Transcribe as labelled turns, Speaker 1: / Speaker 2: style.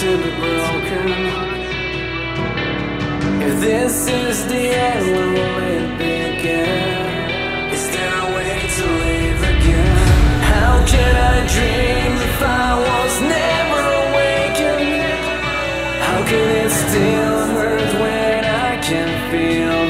Speaker 1: to be broken. If this is the end, where will it begin? Is there a way to live again? How can I dream if I was never awakened? How can it still hurt when I can feel?